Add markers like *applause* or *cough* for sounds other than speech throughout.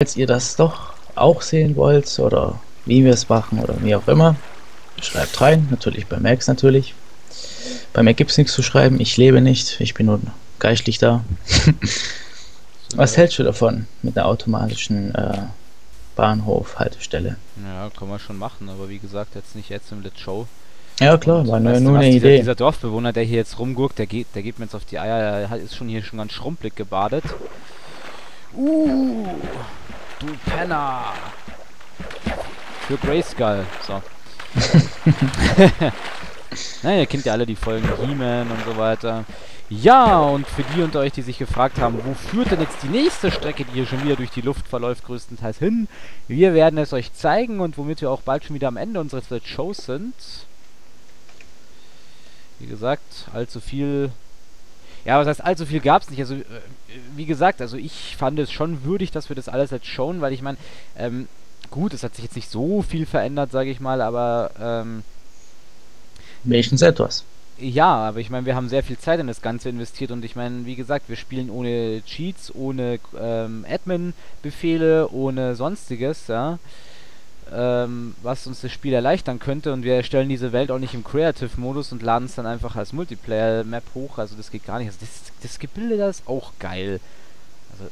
Falls ihr das doch auch sehen wollt oder wie wir es machen oder wie auch immer, schreibt rein. Natürlich bei Max natürlich. Bei mir gibt es nichts zu schreiben. Ich lebe nicht. Ich bin nur geistlich da. *laughs* Was hältst du davon mit der automatischen äh, Bahnhof-Haltestelle? Ja, kann man schon machen, aber wie gesagt, jetzt nicht jetzt im Let's Show. Ja klar, war nur, nur was, eine dieser, Idee. Dieser Dorfbewohner, der hier jetzt rumgurkt, der geht, der geht mir jetzt auf die Eier, er hat- ist schon hier schon ganz schrumpelig gebadet. Uh, du Penner! Für Grayskull, so. *laughs* Na, ihr kennt ja alle die Folgen He-Man und so weiter. Ja, und für die unter euch, die sich gefragt haben, wo führt denn jetzt die nächste Strecke, die hier schon wieder durch die Luft verläuft, größtenteils hin? Wir werden es euch zeigen und womit wir auch bald schon wieder am Ende unseres Let's Shows sind. Wie gesagt, allzu viel. Ja, was heißt allzu viel gab es nicht. Also, äh, wie gesagt, also ich fand es schon würdig, dass wir das alles jetzt schauen, weil ich meine, ähm, gut, es hat sich jetzt nicht so viel verändert, sage ich mal, aber ähm, Wenigstens etwas. ja, aber ich meine, wir haben sehr viel Zeit in das Ganze investiert und ich meine, wie gesagt, wir spielen ohne Cheats, ohne ähm, Admin-Befehle, ohne sonstiges, ja. Ähm, was uns das Spiel erleichtern könnte und wir erstellen diese Welt auch nicht im Creative-Modus und laden es dann einfach als Multiplayer-Map hoch, also das geht gar nicht. Also das, das Gebilde da ist auch geil. Also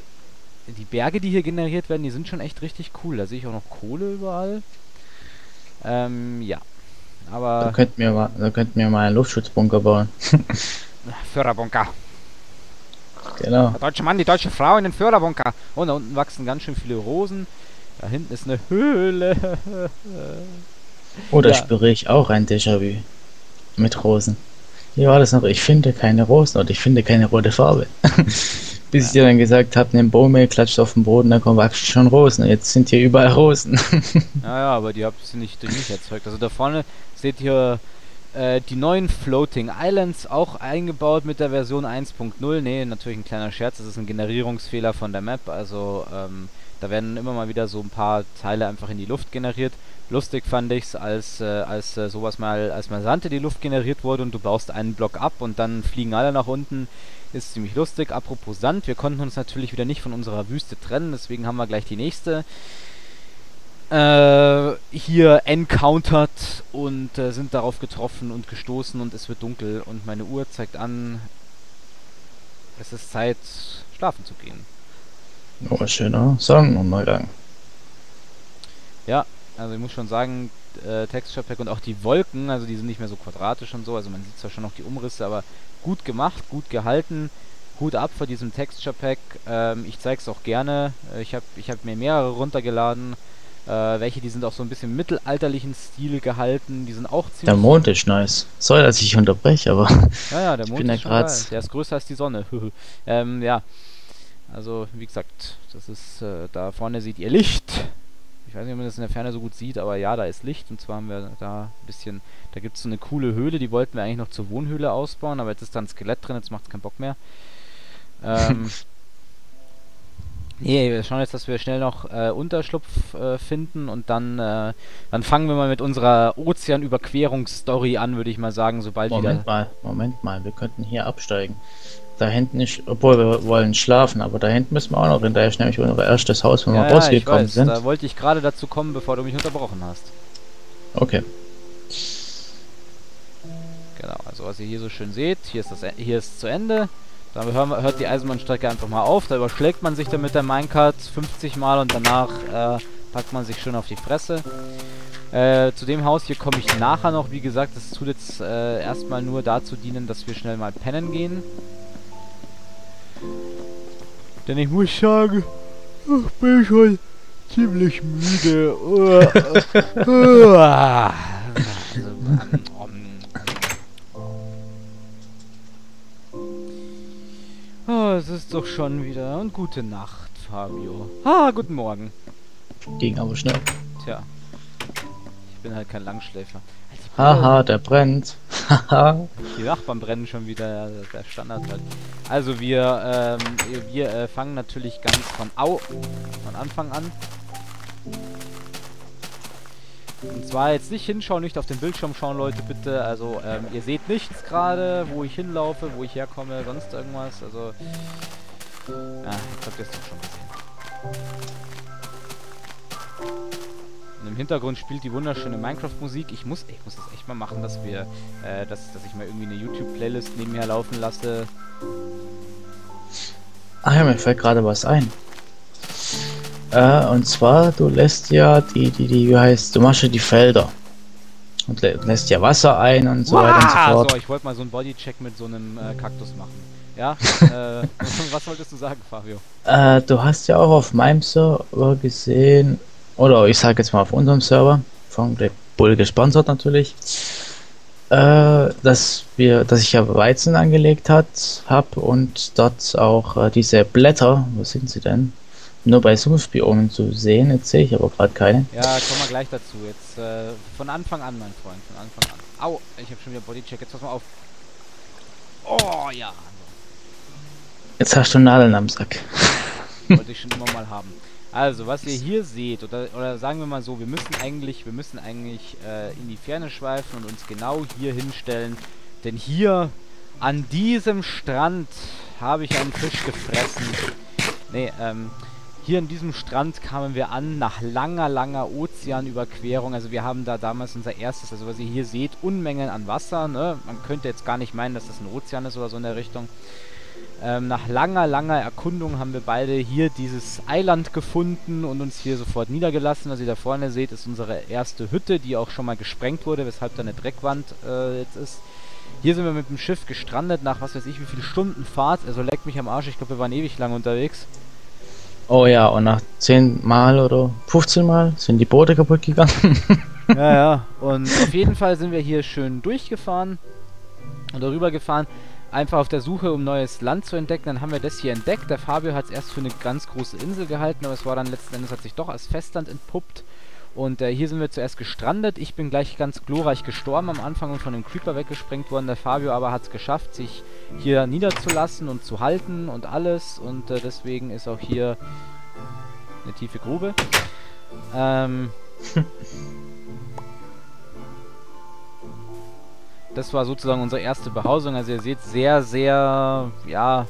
die Berge, die hier generiert werden, die sind schon echt richtig cool. Da sehe ich auch noch Kohle überall. Ähm, ja. Da Aber könnten wir mal, da könnten wir mal einen Luftschutzbunker bauen. *laughs* Führerbunker. Genau. Der deutsche Mann, die deutsche Frau in den Förderbunker. Und da unten wachsen ganz schön viele Rosen. Da hinten ist eine Höhle. Oder Ja. spüre ich auch ein Déjà-vu. Mit Rosen. Wie war das noch? Ich finde keine Rosen und ich finde keine rote Farbe. *laughs* Bis ich dir dann gesagt habe, nimm Bome, klatscht auf den Boden, dann kommen wachsen schon Rosen. Jetzt sind hier überall Rosen. *laughs* Naja, aber die habt ihr nicht durch mich erzeugt. Also da vorne seht ihr äh, die neuen Floating Islands auch eingebaut mit der Version 1.0. Ne, natürlich ein kleiner Scherz. Das ist ein Generierungsfehler von der Map. Also ähm, da werden immer mal wieder so ein paar Teile einfach in die Luft generiert. Lustig fand ich's, als, äh, als äh, sowas mal, als mal Sand in die Luft generiert wurde und du baust einen Block ab und dann fliegen alle nach unten. Ist ziemlich lustig. Apropos Sand, wir konnten uns natürlich wieder nicht von unserer Wüste trennen, deswegen haben wir gleich die nächste äh, hier encountered und äh, sind darauf getroffen und gestoßen und es wird dunkel und meine Uhr zeigt an, es ist Zeit, schlafen zu gehen. Oh, schöner Sonnenuntergang. Also ich muss schon sagen, äh, Texture Pack und auch die Wolken, also die sind nicht mehr so quadratisch und so, also man sieht zwar schon noch die Umrisse, aber gut gemacht, gut gehalten. Hut ab vor diesem Texture Pack. Ähm, ich zeige es auch gerne. Äh, ich habe ich hab mir mehrere runtergeladen. Äh, welche, die sind auch so ein bisschen im mittelalterlichen Stil gehalten. Die sind auch ziemlich... Der Mond ist nice. Sorry, dass ich unterbreche, aber Ja, ja, der *laughs* Mond ja ist geil. Der ist größer als die Sonne. *laughs* ähm, ja. Also, wie gesagt, das ist, äh, da vorne seht ihr Licht. Ich weiß nicht, ob man das in der Ferne so gut sieht, aber ja, da ist Licht. Und zwar haben wir da ein bisschen, da gibt es so eine coole Höhle, die wollten wir eigentlich noch zur Wohnhöhle ausbauen, aber jetzt ist da ein Skelett drin, jetzt macht es keinen Bock mehr. Ähm, *laughs* nee, wir schauen jetzt, dass wir schnell noch äh, Unterschlupf äh, finden und dann, äh, dann fangen wir mal mit unserer Ozeanüberquerungsstory an, würde ich mal sagen, sobald wieder... Moment mal, Moment mal, wir könnten hier absteigen. Da hinten ist, obwohl wir wollen schlafen, aber da hinten müssen wir auch noch hin. Da ist nämlich unser erstes Haus, wenn wir Ja, ja, ich rausgekommen weiß, sind. da wollte ich gerade dazu kommen, bevor du mich unterbrochen hast. Okay. Genau, also was ihr hier so schön seht, hier ist das hier ist zu Ende. Dann wir- hört die Eisenbahnstrecke einfach mal auf, da überschlägt man sich dann mit der Minecart 50 Mal und danach äh, packt man sich schön auf die Fresse. Äh, zu dem Haus hier komme ich nachher noch, wie gesagt, das tut jetzt äh, erstmal nur dazu dienen, dass wir schnell mal pennen gehen. Denn ich muss sagen, ich bin schon ziemlich müde. Oh, *laughs* es ist doch schon wieder. Und gute Nacht, Fabio. Ah, guten Morgen. Ging aber schnell. Tja. Ich bin halt kein Langschläfer. Die Haha, der brennt. Haha. Die Nachbarn brennen schon wieder, der Standard halt. Also wir, ähm, wir- wir äh, fangen natürlich ganz von Au von Anfang an. Und zwar jetzt nicht hinschauen, nicht auf den Bildschirm schauen, Leute, bitte. Also, ähm, ihr seht nichts gerade, wo ich hinlaufe, wo ich herkomme, sonst irgendwas. Also, ja, jetzt habt ihr es doch schon gesehen. Im Hintergrund spielt die wunderschöne Minecraft-Musik. Ich muss, ich muss das echt mal machen, dass wir, äh, dass, dass ich mal irgendwie eine YouTube-Playlist nebenher laufen lasse. Ach ja, mir fällt gerade was ein. Äh, und zwar, du lässt ja die, die, die, wie heißt, du machst ja die Felder. Und lä lässt ja Wasser ein und so wow, weiter und so fort. So, ich wollte mal so einen Bodycheck mit so einem äh, Kaktus machen. Ja, *laughs* äh, *laughs* was wolltest du sagen, Fabio? Äh, du hast ja auch auf meinem Server gesehen, oder ich sage jetzt mal auf unserem Server, von Red Bull gesponsert natürlich, äh, dass wir, dass ich ja Weizen angelegt hat, habe und dort auch äh, diese Blätter, wo sind sie denn? Nur bei Sumpfbiomen zu sehen, jetzt sehe ich aber gerade keine. Ja, kommen wir gleich dazu. Jetzt äh, von Anfang an, mein Freund, von Anfang an. Au, ich habe schon wieder Bodycheck. Jetzt pass mal auf. Oh ja. Jetzt hast du Nadeln am Sack. *laughs* Wollte ich schon immer mal haben. Also, was ihr hier seht, oder, oder sagen wir mal so, wir müssen eigentlich, wir müssen eigentlich äh, in die Ferne schweifen und uns genau hier hinstellen. Denn hier, an diesem Strand, habe ich einen Fisch gefressen. Nee, ähm, hier an diesem Strand kamen wir an, nach langer, langer Ozeanüberquerung. Also wir haben da damals unser erstes, also was ihr hier seht, Unmengen an Wasser. Ne? Man könnte jetzt gar nicht meinen, dass das ein Ozean ist oder so in der Richtung. Ähm, nach langer, langer Erkundung haben wir beide hier dieses Eiland gefunden und uns hier sofort niedergelassen. Was ihr da vorne seht, ist unsere erste Hütte, die auch schon mal gesprengt wurde, weshalb da eine Dreckwand äh, jetzt ist. Hier sind wir mit dem Schiff gestrandet nach was weiß ich wie viele Stunden Fahrt. Also leckt mich am Arsch, ich glaube wir waren ewig lang unterwegs. Oh ja, und nach 10 Mal oder 15 Mal sind die Boote kaputt gegangen. *laughs* ja, ja. *laughs* Und auf jeden Fall sind wir hier schön durchgefahren und darüber gefahren einfach auf der Suche, um neues Land zu entdecken. Dann haben wir das hier entdeckt. Der Fabio hat es erst für eine ganz große Insel gehalten, aber es war dann letzten Endes hat sich doch als Festland entpuppt. Und äh, hier sind wir zuerst gestrandet. Ich bin gleich ganz glorreich gestorben am Anfang und von dem Creeper weggesprengt worden. Der Fabio aber hat es geschafft, sich hier niederzulassen und zu halten und alles. Und äh, deswegen ist auch hier eine tiefe Grube. Ähm, *laughs* Das war sozusagen unsere erste Behausung. Also ihr seht, sehr, sehr, ja,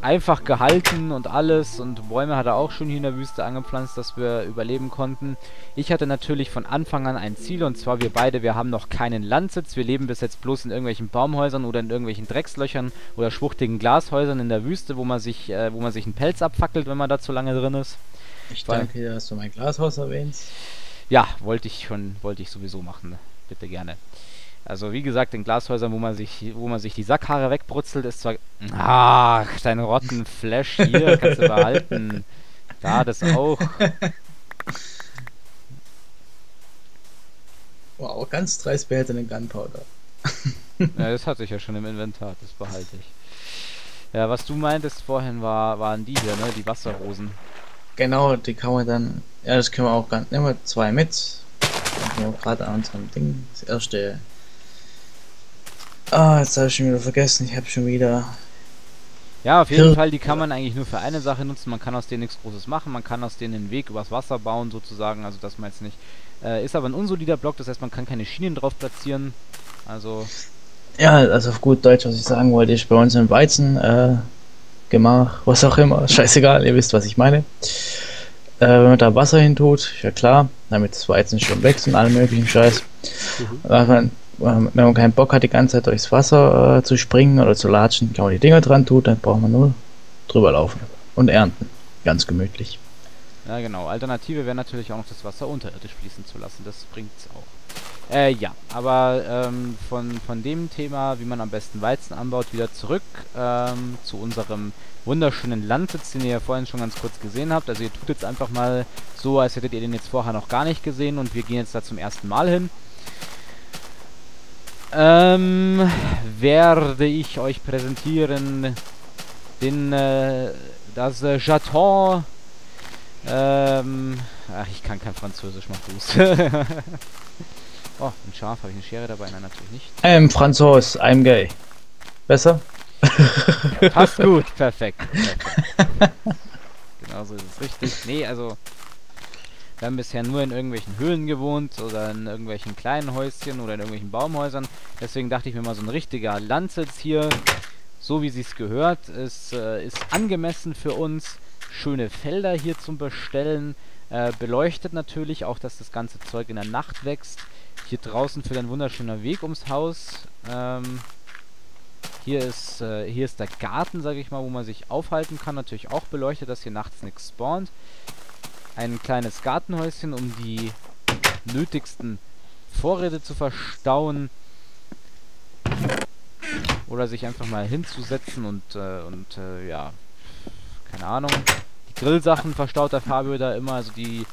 einfach gehalten und alles. Und Bäume hat er auch schon hier in der Wüste angepflanzt, dass wir überleben konnten. Ich hatte natürlich von Anfang an ein Ziel und zwar wir beide, wir haben noch keinen Landsitz. Wir leben bis jetzt bloß in irgendwelchen Baumhäusern oder in irgendwelchen Dreckslöchern oder schwuchtigen Glashäusern in der Wüste, wo man sich, äh, wo man sich einen Pelz abfackelt, wenn man da zu lange drin ist. Ich danke dir, dass du mein Glashaus erwähnst. Ja, wollte ich schon, wollte ich sowieso machen. Ne? Bitte gerne. Also wie gesagt, in Glashäusern, wo man sich, wo man sich die Sackhaare wegbrutzelt, ist zwar. Ach, dein Rottenflash hier, *laughs* kannst du behalten. Da, das auch. Wow, ganz dreist behältene Gunpowder. ja, das hatte ich ja schon im Inventar, das behalte ich. Ja, was du meintest vorhin war, waren die hier, ne? Die Wasserrosen. Genau, die kann man dann. Ja, das können wir auch ganz. Nehmen wir zwei mit. Wir haben gerade an unserem Ding das erste. Ah, jetzt habe ich schon wieder vergessen. Ich habe schon wieder. Ja, auf jeden Fall, die kann man eigentlich nur für eine Sache nutzen. Man kann aus denen nichts Großes machen. Man kann aus denen einen Weg übers Wasser bauen, sozusagen. Also, das man jetzt nicht. Äh, ist aber ein unsolider Block, das heißt, man kann keine Schienen drauf platzieren. Also. Ja, also auf gut Deutsch, was ich sagen wollte, ist bei uns im Weizen, äh, Gemach, was auch immer, *laughs* scheißegal, ihr wisst, was ich meine. Äh, wenn man da Wasser hin tut, ja klar, damit das Weizen schon wächst und allen möglichen Scheiß. Mhm. Man, wenn man keinen Bock hat, die ganze Zeit durchs Wasser äh, zu springen oder zu latschen, kann man die Dinger dran tun, dann braucht man nur drüber laufen und ernten. Ganz gemütlich. Ja, genau. Alternative wäre natürlich auch noch das Wasser unterirdisch fließen zu lassen. Das bringt es auch. Äh, ja, aber ähm, von, von dem Thema, wie man am besten Weizen anbaut, wieder zurück ähm, zu unserem wunderschönen Landsitz, den ihr ja vorhin schon ganz kurz gesehen habt. Also ihr tut jetzt einfach mal so, als hättet ihr den jetzt vorher noch gar nicht gesehen und wir gehen jetzt da zum ersten Mal hin. Ähm, werde ich euch präsentieren den, äh, das äh, Chaton, ähm, ach, ich kann kein Französisch, mach du's. *laughs* oh, ein Schaf, habe ich eine Schere dabei? Nein, natürlich nicht. Ähm, Franzos, I'm gay. Besser? Ja, passt *laughs* gut, perfekt. perfekt. genau so ist es richtig. Nee, also wir haben bisher nur in irgendwelchen Höhlen gewohnt oder in irgendwelchen kleinen Häuschen oder in irgendwelchen Baumhäusern. Deswegen dachte ich mir mal, so ein richtiger Landsitz hier, so wie sie es gehört, ist, äh, ist angemessen für uns. schöne Felder hier zum Bestellen. Äh, beleuchtet natürlich, auch dass das ganze Zeug in der Nacht wächst. Hier draußen führt ein wunderschöner Weg ums Haus. Ähm, hier ist, äh, hier ist der Garten, sage ich mal, wo man sich aufhalten kann. Natürlich auch beleuchtet, dass hier nachts nichts spawnt. Ein kleines Gartenhäuschen, um die nötigsten Vorräte zu verstauen. Oder sich einfach mal hinzusetzen und, äh, und äh, ja, keine Ahnung. Die Grillsachen verstaut der Fabio da immer. Also die,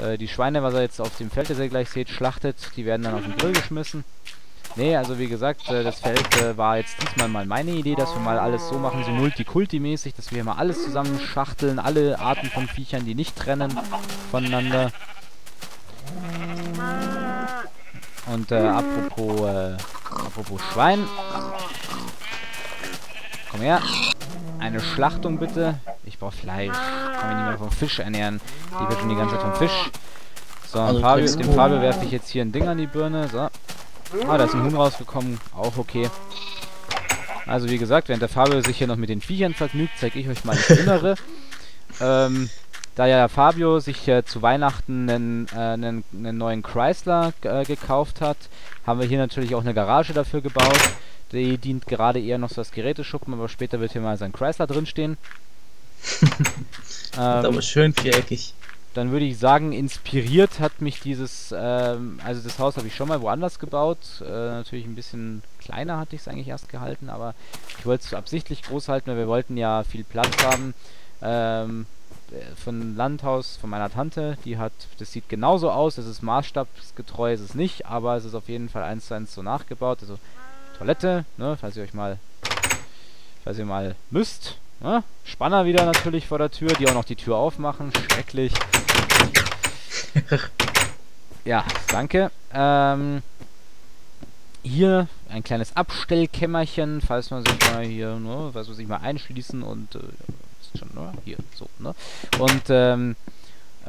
äh, die Schweine, was er jetzt auf dem Feld, das ihr gleich seht, schlachtet, die werden dann auf den Grill geschmissen. Nee, also wie gesagt, äh, das Feld äh, war jetzt diesmal mal meine Idee, dass wir mal alles so machen, so Multikulti-mäßig, dass wir mal alles zusammen schachteln, alle Arten von Viechern, die nicht trennen voneinander. Und äh, apropos, äh, apropos Schwein. Komm her. Eine Schlachtung bitte. Ich brauche Fleisch. Kann mich nicht mehr vom Fisch ernähren. Die wird schon die ganze Zeit vom Fisch. So, also Fabio, dem Fabio werfe ich jetzt hier ein Ding an die Birne. So. Ah, da ist ein Huhn rausgekommen. Auch okay. Also wie gesagt, während der Fabio sich hier noch mit den Viechern vergnügt, zeige ich euch mal das Innere. *laughs* ähm, da ja Fabio sich äh, zu Weihnachten einen, äh, einen, einen neuen Chrysler äh, gekauft hat, haben wir hier natürlich auch eine Garage dafür gebaut. Die dient gerade eher noch so als Geräteschuppen, aber später wird hier mal sein Chrysler drinstehen. *laughs* ähm, aber schön viereckig dann würde ich sagen, inspiriert hat mich dieses, ähm, also das Haus habe ich schon mal woanders gebaut. Äh, natürlich ein bisschen kleiner hatte ich es eigentlich erst gehalten, aber ich wollte es absichtlich groß halten, weil wir wollten ja viel Platz haben. Ähm, äh, von Landhaus von meiner Tante, die hat, das sieht genauso aus, es ist maßstabsgetreu, ist es nicht, aber es ist auf jeden Fall eins zu eins so nachgebaut. Also Toilette, ne, falls ihr euch mal, falls ihr mal müsst, Ne? Spanner wieder natürlich vor der Tür, die auch noch die Tür aufmachen. Schrecklich. *laughs* ja, danke. Ähm, hier ein kleines Abstellkämmerchen, falls man sich mal hier, ne, falls man sich mal einschließen und äh, ist schon, ne? Hier, so, ne? Und ähm,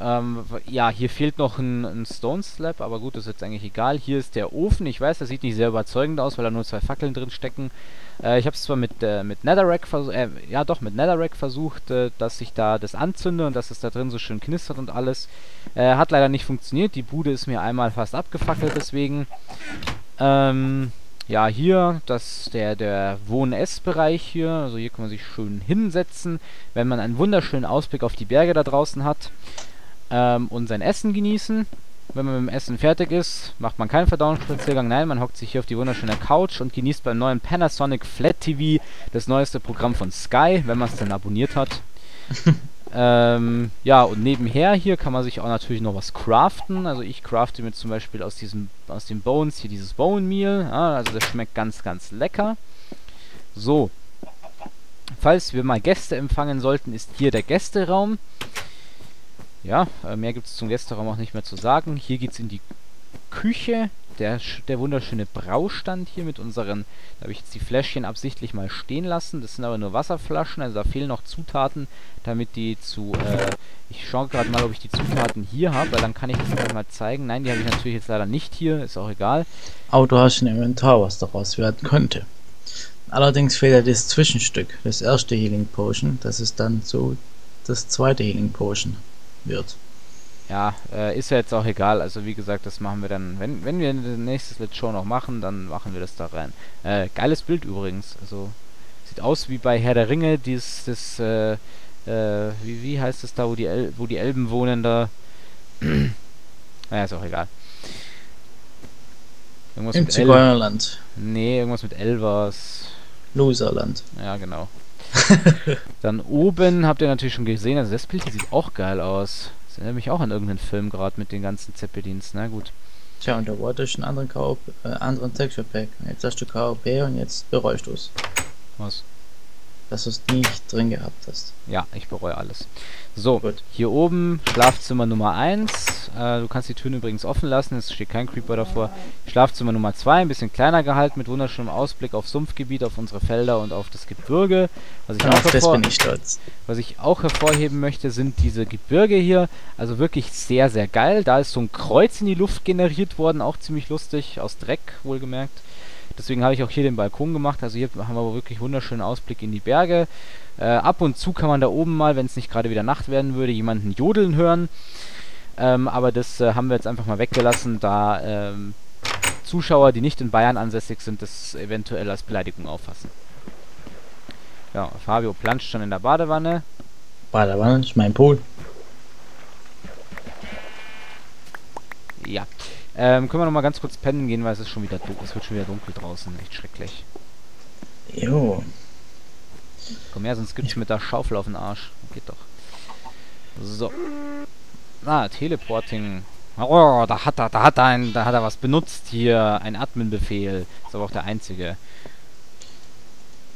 ähm, ja, hier fehlt noch ein, ein, Stone Slab, aber gut, das ist jetzt eigentlich egal. Hier ist der Ofen. Ich weiß, das sieht nicht sehr überzeugend aus, weil da nur zwei Fackeln drin stecken. Äh, ich habe es zwar mit, äh, mit Netherrack versucht, äh, ja doch, mit Netherrack versucht, äh, dass ich da das anzünde und dass es da drin so schön knistert und alles. Äh, hat leider nicht funktioniert. Die Bude ist mir einmal fast abgefackelt, deswegen. Ähm, ja, hier, das der, der Wohn-Ess-Bereich hier. Also hier kann man sich schön hinsetzen, wenn man einen wunderschönen Ausblick auf die Berge da draußen hat ähm, und sein Essen genießen. Wenn man mit dem Essen fertig ist, macht man keinen Verdauungsspaziergang. Nein, man hockt sich hier auf die wunderschöne Couch und genießt beim neuen Panasonic Flat TV das neueste Programm von Sky, wenn man es dann abonniert hat. *laughs* ähm, ja, und nebenher hier kann man sich auch natürlich noch was craften. Also ich crafte mir zum Beispiel aus diesem, aus den Bones hier dieses Bone Meal. Ja, also das schmeckt ganz, ganz lecker. So. Falls wir mal Gäste empfangen sollten, ist hier der Gästeraum. Ja, äh, mehr gibt es zum Gästeraum auch nicht mehr zu sagen. Hier geht es in die Küche. Der, der wunderschöne Braustand hier mit unseren, da habe ich jetzt die Fläschchen absichtlich mal stehen lassen. Das sind aber nur Wasserflaschen, also da fehlen noch Zutaten, damit die zu, äh, ich schaue gerade mal, ob ich die Zutaten hier habe, weil dann kann ich das einfach mal zeigen. Nein, die habe ich natürlich jetzt leider nicht hier, ist auch egal. Aber du hast ein Inventar, was daraus werden könnte. Allerdings fehlt ja das Zwischenstück, das erste Healing Potion, das ist dann so das zweite Healing Potion wird. Ja, äh, ist ja jetzt auch egal. Also wie gesagt, das machen wir dann, wenn, wenn wir das nächste Let's Show noch machen, dann machen wir das da rein. Äh, geiles Bild übrigens. Also sieht aus wie bei Herr der Ringe, dieses, das, äh, äh, wie, wie heißt es da, wo die, El wo die Elben wohnen da? *clears throat* naja, ist auch egal. Irgendwas Im Zigeunerland. Nee, irgendwas mit Elvers. Loserland. Ja, genau. *laughs* Dann oben habt ihr natürlich schon gesehen, also das Bild sieht auch geil aus. Das erinnert mich auch an irgendeinen Film gerade mit den ganzen Zeppelins, na gut. Tja, und da wollte ich einen anderen, KOP, äh, anderen Texture Pack. Jetzt hast du KOP und jetzt bereust du es. Was? Dass du es nicht drin gehabt hast. Ja, ich bereue alles. So, Gut. hier oben Schlafzimmer Nummer 1. Äh, du kannst die Türen übrigens offen lassen, es steht kein Creeper davor. Schlafzimmer Nummer 2, ein bisschen kleiner gehalten, mit wunderschönem Ausblick auf Sumpfgebiet, auf unsere Felder und auf das Gebirge. Was ich, auch, hervor ich was ich auch hervorheben möchte, sind diese Gebirge hier. Also wirklich sehr, sehr geil. Da ist so ein Kreuz in die Luft generiert worden, auch ziemlich lustig, aus Dreck wohlgemerkt. Deswegen habe ich auch hier den Balkon gemacht. Also hier haben wir wirklich wunderschönen Ausblick in die Berge. Äh, ab und zu kann man da oben mal, wenn es nicht gerade wieder Nacht werden würde, jemanden jodeln hören. Ähm, aber das äh, haben wir jetzt einfach mal weggelassen, da ähm, Zuschauer, die nicht in Bayern ansässig sind, das eventuell als Beleidigung auffassen. Ja, Fabio planscht schon in der Badewanne. Badewanne ist mein Pool. Ja. Ähm, können wir noch mal ganz kurz pennen gehen, weil es ist schon wieder dunkel. Es wird schon wieder dunkel draußen. Echt schrecklich. Jo. Komm her, sonst gibt's mit der Schaufel auf den Arsch. Geht doch. So. Ah, Teleporting. Oh, da hat er, da hat er ein, da hat er was benutzt hier. Ein Admin-Befehl. Ist aber auch der einzige.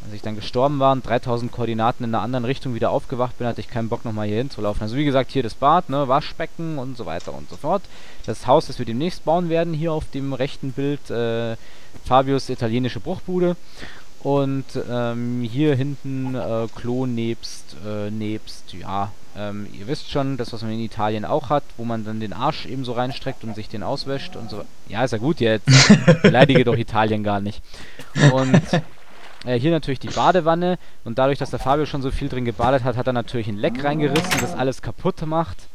Als ich dann gestorben war und 3000 Koordinaten in einer anderen Richtung wieder aufgewacht bin, hatte ich keinen Bock nochmal hier hinzulaufen. Also wie gesagt, hier das Bad, ne, Waschbecken und so weiter und so fort. Das Haus, das wir demnächst bauen werden, hier auf dem rechten Bild, äh, Fabius italienische Bruchbude. Und ähm, hier hinten äh, Klo nebst, äh, nebst, ja, ähm, ihr wisst schon, das was man in Italien auch hat, wo man dann den Arsch eben so reinstreckt und sich den auswäscht und so. Ja, ist ja gut jetzt. *laughs* Beleidige doch Italien gar nicht. Und äh, hier natürlich die Badewanne und dadurch, dass der Fabio schon so viel drin gebadet hat, hat er natürlich ein Leck reingerissen, das alles kaputt macht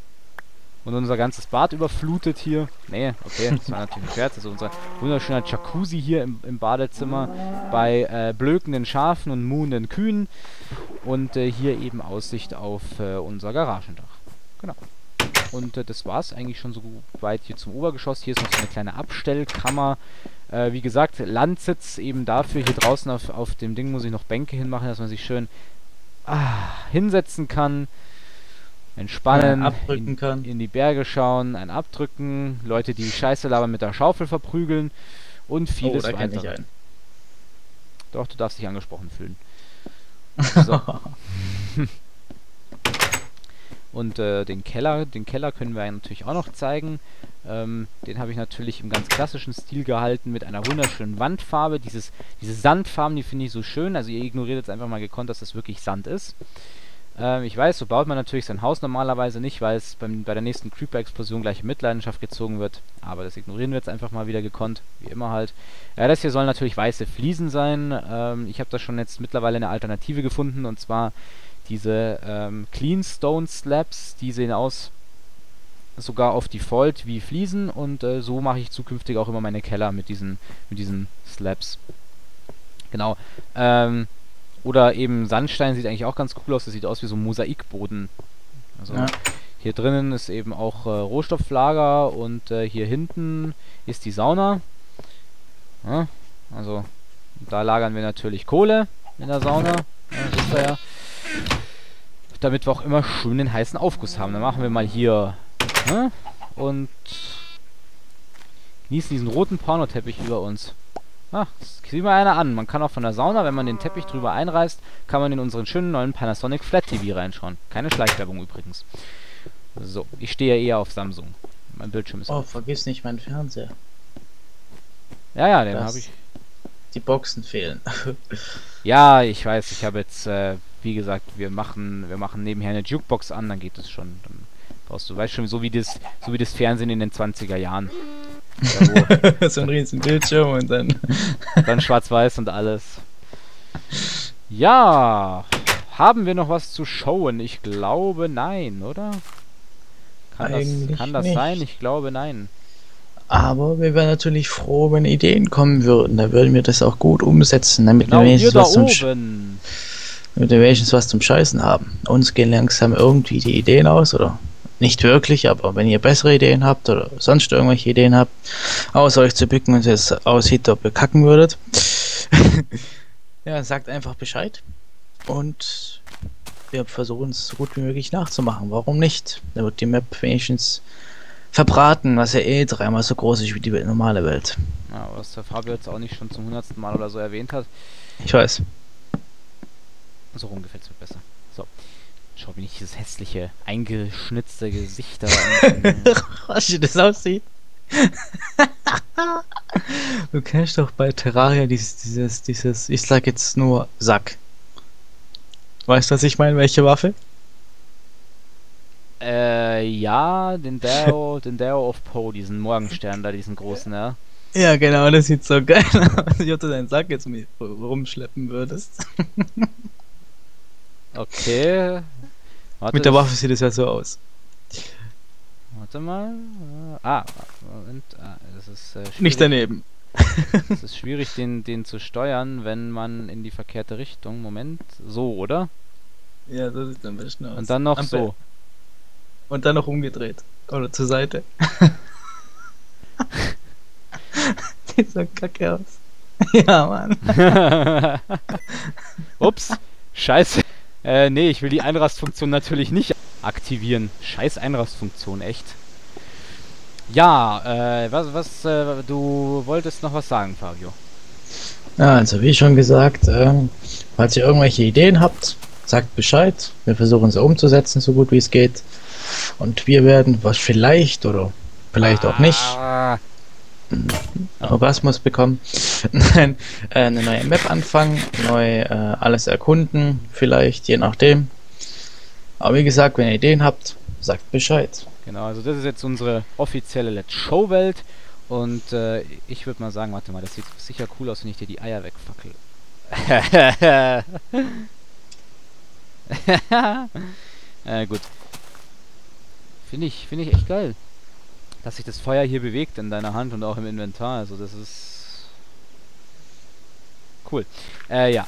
und unser ganzes Bad überflutet hier. Nee, okay, das war natürlich ein Scherz. Also unser wunderschöner Jacuzzi hier im, im Badezimmer bei äh, blökenden Schafen und muhenden Kühen und äh, hier eben Aussicht auf äh, unser Garagendach. Genau. Und äh, das war es eigentlich schon so weit hier zum Obergeschoss. Hier ist noch so eine kleine Abstellkammer äh, wie gesagt, Landsitz eben dafür. Hier draußen auf, auf dem Ding muss ich noch Bänke hinmachen, dass man sich schön ah, hinsetzen kann, entspannen, abdrücken in, kann. in die Berge schauen, ein Abdrücken, Leute, die Scheiße labern mit der Schaufel verprügeln und vieles oh, da kenn ich weitere. einen. Doch, du darfst dich angesprochen fühlen. *laughs* So. Und äh, den Keller, den Keller können wir natürlich auch noch zeigen. Ähm, den habe ich natürlich im ganz klassischen Stil gehalten mit einer wunderschönen Wandfarbe. Dieses, diese Sandfarben, die finde ich so schön. Also ihr ignoriert jetzt einfach mal gekonnt, dass das wirklich Sand ist. Ähm, ich weiß, so baut man natürlich sein Haus normalerweise nicht, weil es bei der nächsten Creeper-Explosion gleich in Mitleidenschaft gezogen wird. Aber das ignorieren wir jetzt einfach mal wieder gekonnt, wie immer halt. Ja, das hier sollen natürlich weiße Fliesen sein. Ähm, ich habe da schon jetzt mittlerweile eine Alternative gefunden und zwar diese ähm, Clean Stone Slabs, die sehen aus sogar auf Default wie Fliesen und äh, so mache ich zukünftig auch immer meine Keller mit diesen, mit diesen Slabs. Genau. Ähm, oder eben Sandstein sieht eigentlich auch ganz cool aus. Das sieht aus wie so ein Mosaikboden. Also ja. hier drinnen ist eben auch äh, Rohstofflager und äh, hier hinten ist die Sauna. Ja, also da lagern wir natürlich Kohle in der Sauna. Ja, damit wir auch immer schön den heißen Aufguss haben. Dann machen wir mal hier ne? und genießen diesen roten Pornoteppich über uns. Ach, das sieht mal einer an. Man kann auch von der Sauna, wenn man den Teppich drüber einreißt, kann man in unseren schönen neuen Panasonic Flat TV reinschauen. Keine Schleichwerbung übrigens. So, ich stehe ja eher auf Samsung. Mein Bildschirm ist... Oh, auf. vergiss nicht meinen Fernseher. Ja, ja, den habe ich... Die Boxen fehlen. *laughs* ja, ich weiß, ich habe jetzt... Äh, wie gesagt, wir machen, wir machen nebenher eine Jukebox an, dann geht es schon. Dann brauchst du, weißt schon, so wie das, so wie das Fernsehen in den 20er Jahren. Ja, *laughs* so ein riesen Bildschirm und dann. *laughs* dann schwarz-weiß und alles. Ja, haben wir noch was zu schauen? Ich glaube nein, oder? Kann Eigentlich das, kann das nicht. sein? Ich glaube nein. Aber wir wären natürlich froh, wenn Ideen kommen würden. Da würden wir das auch gut umsetzen, damit genau, wir wenigstens was zum damit wir wenigstens was zum Scheißen haben. Uns gehen langsam irgendwie die Ideen aus, oder nicht wirklich, aber wenn ihr bessere Ideen habt oder sonst irgendwelche Ideen habt, außer euch zu bücken und es aussieht, ob ihr kacken würdet, *laughs* ja, sagt einfach Bescheid und wir versuchen es so gut wie möglich nachzumachen. Warum nicht? Da wird die Map wenigstens verbraten, was ja eh dreimal so groß ist wie die normale Welt. Ja, was der Fabio jetzt auch nicht schon zum hundertsten Mal oder so erwähnt hat. Ich weiß. So rum gefällt es mir besser. Schau mir nicht dieses hässliche, eingeschnitzte Gesicht da *laughs* an. Was wie das aussieht. du kennst doch bei Terraria dieses, dieses, dieses, ich sag jetzt nur Sack. Weißt du, was ich meine? Welche Waffe? Äh, ja, den Dao, den Dao of Poe, diesen Morgenstern da, diesen großen, ja. Ja, genau, das sieht so geil *laughs* aus. Ich hatte deinen Sack jetzt mit rumschleppen würdest. Okay. Warte, Mit der Waffe sieht es ja so aus. Warte mal. Ah, Moment. Ah, das ist, äh, schwierig. Nicht daneben. Es ist schwierig, den, den zu steuern, wenn man in die verkehrte Richtung. Moment. So, oder? Ja, so sieht es am besten aus. Und dann noch Am so. Und dann noch umgedreht. Oder zur Seite. *laughs* sieht so kacke aus. *laughs* ja, Mann. *laughs* Ups. Scheiße. Äh, nee, ich will die Einrastfunktion natürlich nicht aktivieren. Scheiß Einrastfunktion, echt. Ja, äh, was, was, äh, du wolltest noch was sagen, Fabio. Ja, also wie schon gesagt, ähm, falls ihr irgendwelche Ideen habt, sagt Bescheid. Wir versuchen sie umzusetzen, so gut wie es geht. Und wir werden was vielleicht oder vielleicht auch nicht Ah, Orgasmus bekommen. *laughs* Nein, äh, eine neue Map anfangen, neu äh, alles erkunden, vielleicht, je nachdem. Aber wie gesagt, wenn ihr Ideen habt, sagt Bescheid. Genau, also das ist jetzt unsere offizielle Let's Show Welt. Und äh, ich würde mal sagen, warte mal, das sieht sicher cool aus, wenn ich dir die Eier wegfackel. *laughs* äh, gut. Finde ich, finde ich echt geil. Dass sich das Feuer hier bewegt in deiner Hand und auch im Inventar. Also das ist cool. Äh, ja.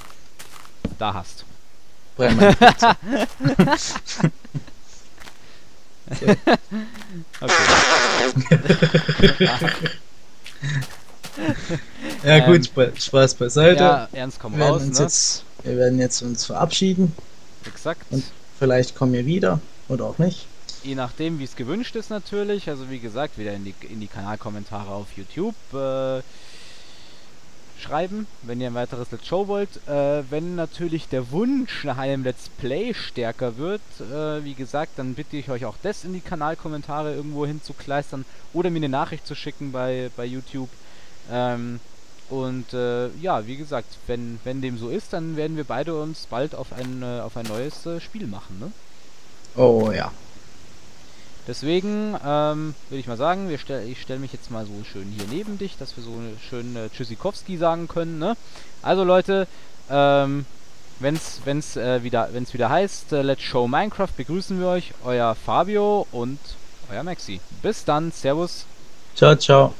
Da hast. Okay. *laughs* ja Ähm, gut, Spa- Spaß beiseite. Ja, ernst komm wir, werden raus, uns ne? jetzt, wir werden jetzt uns verabschieden. Exakt. Und- Vielleicht kommen wir wieder oder auch nicht. Je nachdem, wie es gewünscht ist natürlich. Also wie gesagt, wieder in die, in die Kanalkommentare auf YouTube äh, schreiben, wenn ihr ein weiteres Let's Show wollt. Äh, wenn natürlich der Wunsch nach einem Let's Play stärker wird, äh, wie gesagt, dann bitte ich euch auch das in die Kanalkommentare irgendwo hinzukleistern oder mir eine Nachricht zu schicken bei, bei YouTube. Ähm, und äh, ja, wie gesagt, wenn, wenn dem so ist, dann werden wir beide uns bald auf ein, äh, auf ein neues äh, Spiel machen, ne? Oh ja. Deswegen ähm, würde ich mal sagen, wir stell, ich stelle mich jetzt mal so schön hier neben dich, dass wir so schön äh, Tschüssikowski sagen können. Ne? Also Leute, ähm, wenn's wenn's äh, wieder wenn's wieder heißt äh, Let's Show Minecraft, begrüßen wir euch, euer Fabio und euer Maxi. Bis dann, Servus. Ciao, ciao.